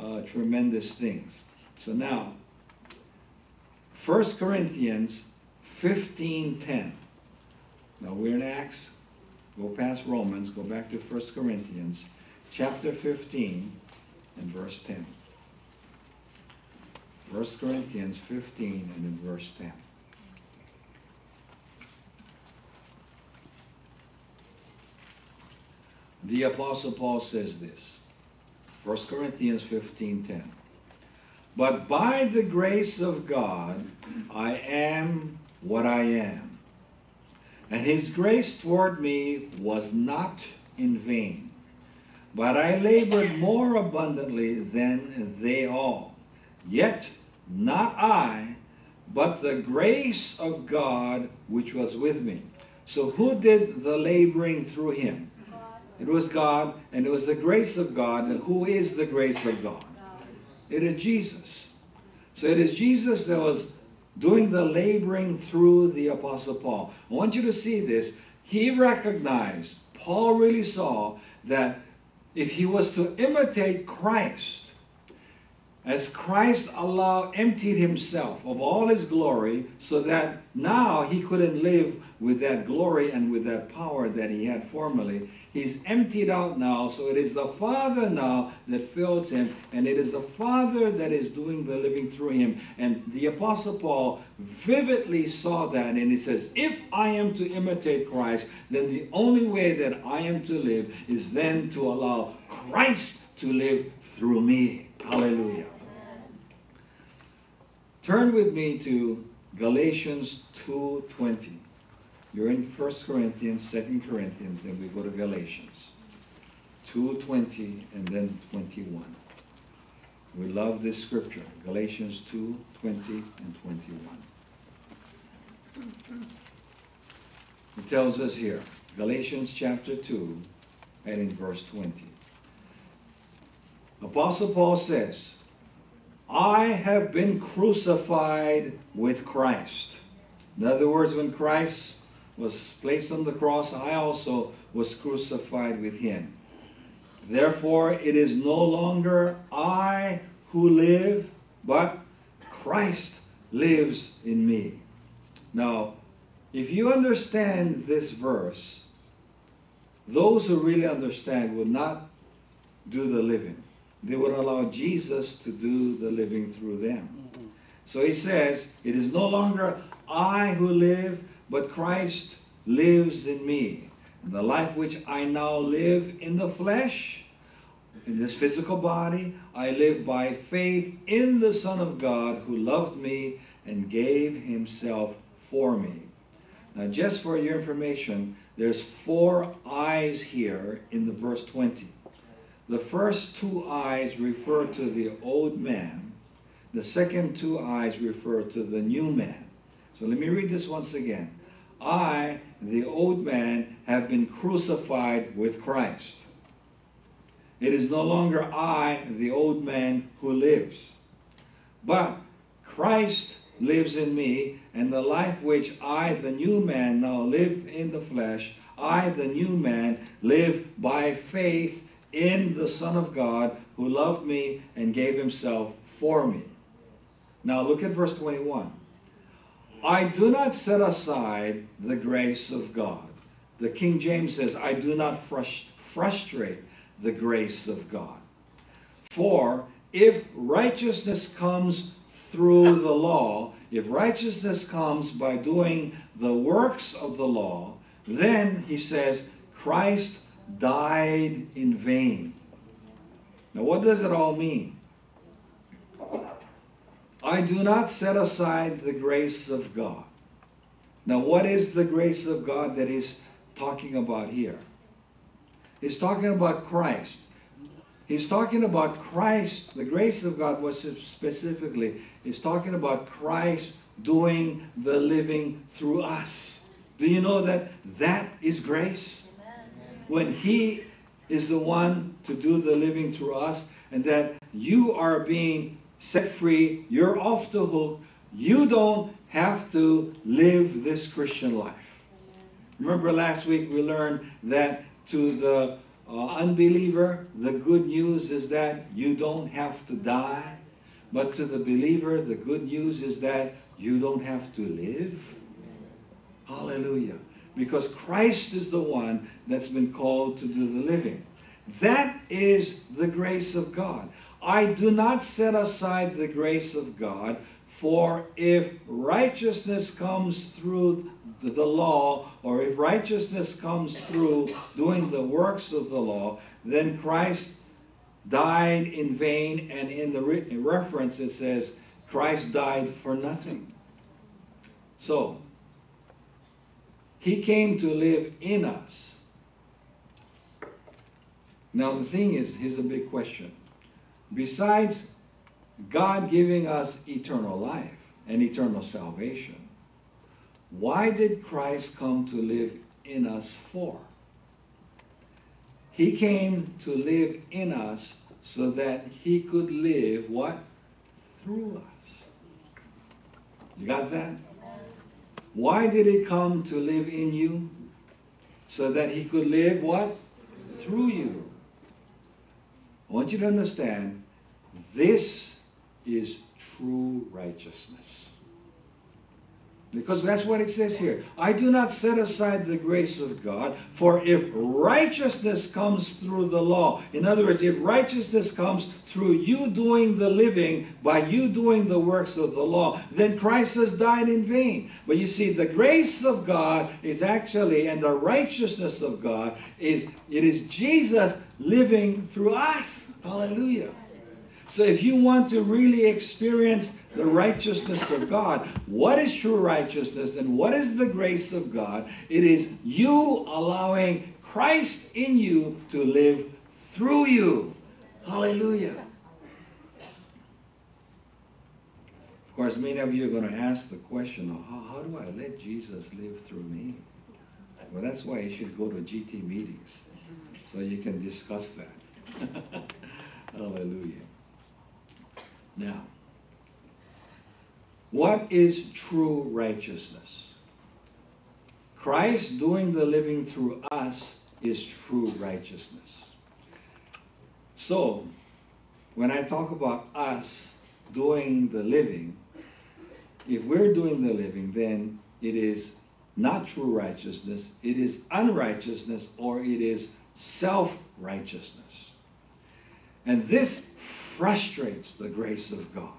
uh, tremendous things. So now, 1 Corinthians 15.10. Now we're in Acts. Go past Romans. Go back to 1 Corinthians chapter 15 and verse 10. 1 Corinthians 15 and in verse 10. The Apostle Paul says this. 1 Corinthians 15:10. But by the grace of God I am what I am. And his grace toward me was not in vain. But I labored more abundantly than they all. Yet not I, but the grace of God which was with me. So who did the laboring through him? It was God, and it was the grace of God. And who is the grace of God? It is Jesus. So it is Jesus that was doing the laboring through the Apostle Paul. I want you to see this. He recognized, Paul really saw that if he was to imitate Christ, as Christ allowed, emptied himself of all his glory so that now he couldn't live with that glory and with that power that he had formerly. He's emptied out now, so it is the Father now that fills him, and it is the Father that is doing the living through him. And the Apostle Paul vividly saw that, and he says, If I am to imitate Christ, then the only way that I am to live is then to allow Christ to live through me. Hallelujah. Turn with me to Galatians 2.20. You're in 1 Corinthians, 2 Corinthians, then we go to Galatians. 2.20 and then 21. We love this scripture, Galatians 2, 20 and 21. It tells us here, Galatians chapter 2 and in verse 20. Apostle Paul says, I have been crucified with Christ. In other words, when Christ was placed on the cross, I also was crucified with him. Therefore, it is no longer I who live, but Christ lives in me. Now, if you understand this verse, those who really understand will not do the living they would allow Jesus to do the living through them. Mm-hmm. So he says, It is no longer I who live, but Christ lives in me. And the life which I now live in the flesh, in this physical body, I live by faith in the Son of God who loved me and gave himself for me. Now, just for your information, there's four eyes here in the verse 20. The first two eyes refer to the old man. The second two eyes refer to the new man. So let me read this once again. I, the old man, have been crucified with Christ. It is no longer I, the old man, who lives, but Christ lives in me, and the life which I, the new man, now live in the flesh, I, the new man, live by faith in the Son of God who loved me and gave himself for me. Now look at verse 21. I do not set aside the grace of God. The King James says, I do not frust frustrate the grace of God. For if righteousness comes through the law, if righteousness comes by doing the works of the law, then, he says, Christ died in vain. Now, what does it all mean? I do not set aside the grace of God. Now, what is the grace of God that he's talking about here? He's talking about Christ. He's talking about Christ. The grace of God was specifically, he's talking about Christ doing the living through us. Do you know that that is grace? When He is the one to do the living through us, and that you are being set free, you're off the hook, you don't have to live this Christian life. Remember last week we learned that to the uh, unbeliever, the good news is that you don't have to die. But to the believer, the good news is that you don't have to live. Hallelujah. Because Christ is the one that's been called to do the living. That is the grace of God. I do not set aside the grace of God, for if righteousness comes through the law, or if righteousness comes through doing the works of the law, then Christ died in vain, and in the reference it says, Christ died for nothing. So, he came to live in us. Now, the thing is, here's a big question. Besides God giving us eternal life and eternal salvation, why did Christ come to live in us for? He came to live in us so that he could live what? Through us. You got that? Why did he come to live in you? So that he could live what? Through you. I want you to understand this is true righteousness. Because that's what it says here. I do not set aside the grace of God, for if righteousness comes through the law, in other words, if righteousness comes through you doing the living, by you doing the works of the law, then Christ has died in vain. But you see, the grace of God is actually, and the righteousness of God is, it is Jesus living through us. Hallelujah. So if you want to really experience the righteousness of God, what is true righteousness and what is the grace of God? It is you allowing Christ in you to live through you. Hallelujah. Of course, many of you are going to ask the question, how, how do I let Jesus live through me? Well, that's why you should go to GT meetings so you can discuss that. Hallelujah. Now, what is true righteousness? Christ doing the living through us is true righteousness. So, when I talk about us doing the living, if we're doing the living, then it is not true righteousness, it is unrighteousness, or it is self righteousness. And this frustrates the grace of God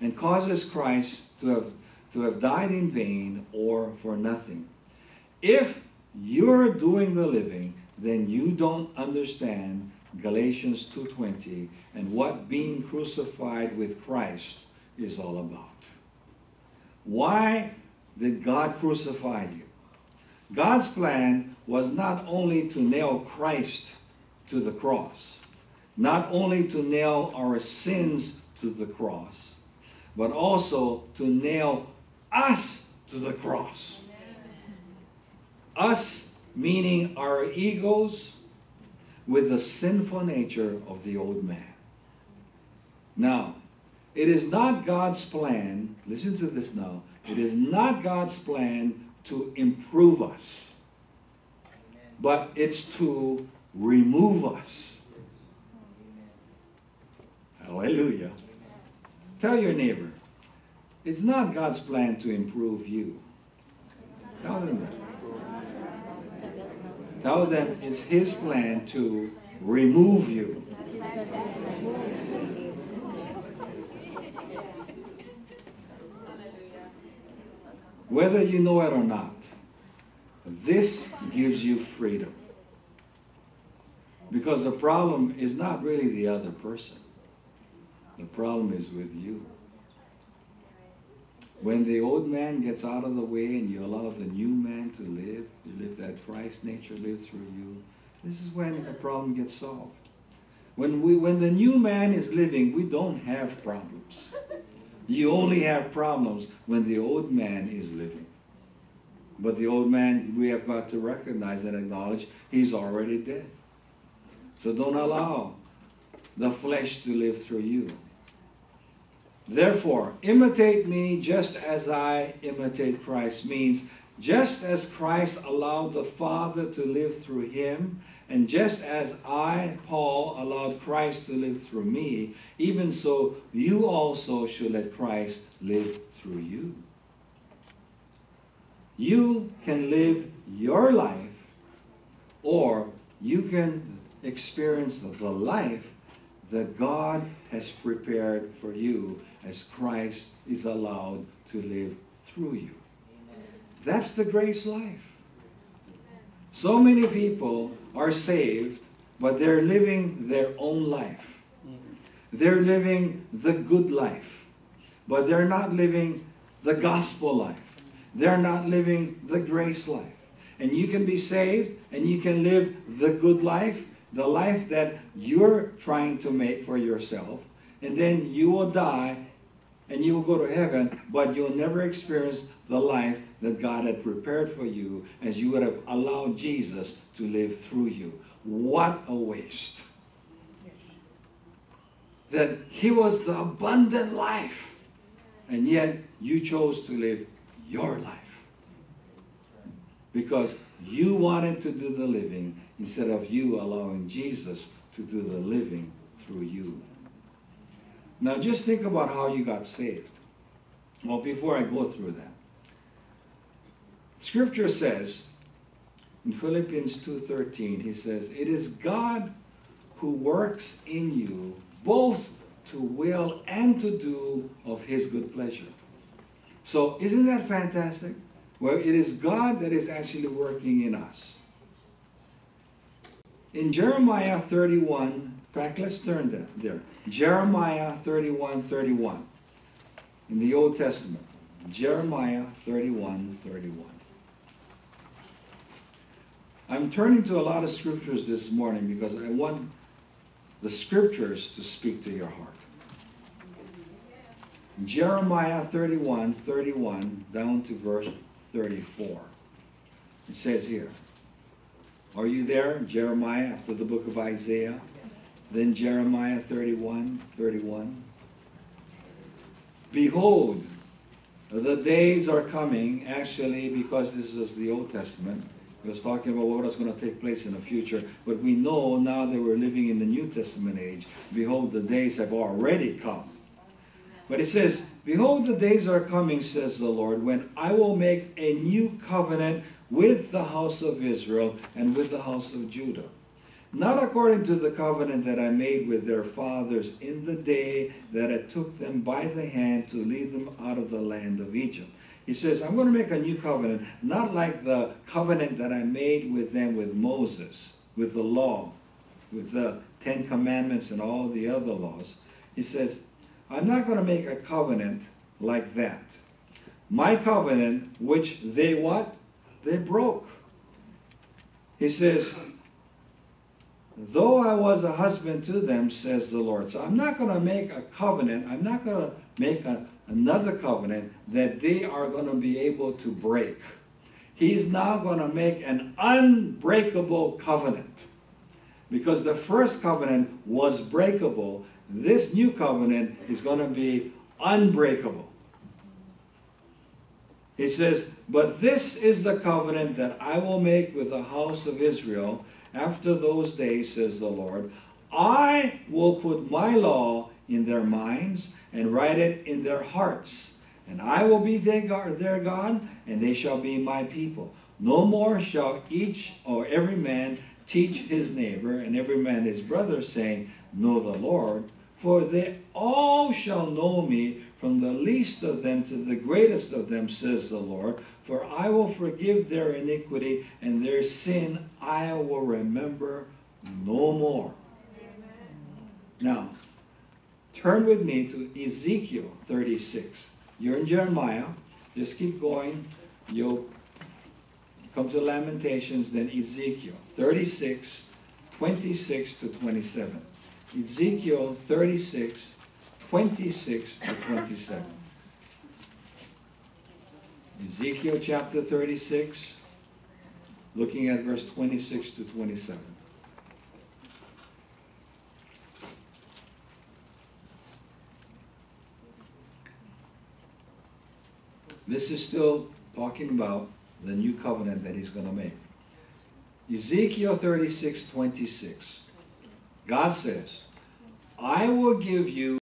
and causes Christ to have, to have died in vain or for nothing. If you're doing the living, then you don't understand Galatians 2.20 and what being crucified with Christ is all about. Why did God crucify you? God's plan was not only to nail Christ to the cross, not only to nail our sins to the cross, but also to nail us to the cross. Us meaning our egos with the sinful nature of the old man. Now, it is not God's plan, listen to this now, it is not God's plan to improve us, but it's to remove us Hallelujah. Tell your neighbor, it's not God's plan to improve you. Tell them that. Tell them it's His plan to remove you. Whether you know it or not, this gives you freedom. Because the problem is not really the other person. The problem is with you. When the old man gets out of the way and you allow the new man to live, you live that Christ nature live through you, this is when the problem gets solved. When, we, when the new man is living, we don't have problems. You only have problems when the old man is living. But the old man, we have got to recognize and acknowledge he's already dead. So don't allow the flesh to live through you. Therefore, imitate me just as I imitate Christ means just as Christ allowed the Father to live through him, and just as I, Paul, allowed Christ to live through me, even so you also should let Christ live through you. You can live your life, or you can experience the life that God has prepared for you as Christ is allowed to live through you. That's the grace life. So many people are saved, but they're living their own life. Mm-hmm. They're living the good life, but they're not living the gospel life. They're not living the grace life. And you can be saved and you can live the good life, the life that you're trying to make for yourself, and then you will die and you will go to heaven, but you'll never experience the life that God had prepared for you as you would have allowed Jesus to live through you. What a waste. That He was the abundant life, and yet you chose to live your life because you wanted to do the living instead of you allowing Jesus to do the living through you. Now just think about how you got saved. Well, before I go through that, Scripture says in Philippians 2:13, he says, "It is God who works in you both to will and to do of his good pleasure." So, isn't that fantastic? Well, it is God that is actually working in us. In Jeremiah 31, in fact, let's turn there. Jeremiah 31, 31. In the Old Testament. Jeremiah 31, 31. I'm turning to a lot of scriptures this morning because I want the scriptures to speak to your heart. Jeremiah 31, 31, down to verse 34. It says here, Are you there? Jeremiah, after the book of Isaiah. Then Jeremiah 31, 31. Behold, the days are coming, actually, because this is the Old Testament. He was talking about what was going to take place in the future. But we know now that we're living in the New Testament age, behold, the days have already come. But it says, Behold, the days are coming, says the Lord, when I will make a new covenant with the house of Israel and with the house of Judah. Not according to the covenant that I made with their fathers in the day that I took them by the hand to lead them out of the land of Egypt. He says, I'm going to make a new covenant, not like the covenant that I made with them with Moses, with the law, with the Ten Commandments and all the other laws. He says, I'm not going to make a covenant like that. My covenant, which they what? They broke. He says, though I was a husband to them, says the Lord. So I'm not going to make a covenant. I'm not going to make a, another covenant that they are going to be able to break. He's now going to make an unbreakable covenant. Because the first covenant was breakable, this new covenant is going to be unbreakable. He says, But this is the covenant that I will make with the house of Israel after those days, says the Lord. I will put my law in their minds and write it in their hearts. And I will be their God, and they shall be my people. No more shall each or every man teach his neighbor and every man his brother, saying, Know the Lord, for they all shall know me, from the least of them to the greatest of them, says the Lord. For I will forgive their iniquity, and their sin I will remember no more. Now, turn with me to Ezekiel 36. You're in Jeremiah. Just keep going. You'll come to Lamentations, then Ezekiel 36, 26 to 27. Ezekiel 36, 26 to 27. Ezekiel chapter 36, looking at verse 26 to 27. This is still talking about the new covenant that he's going to make. Ezekiel 36 26. God says, I will give you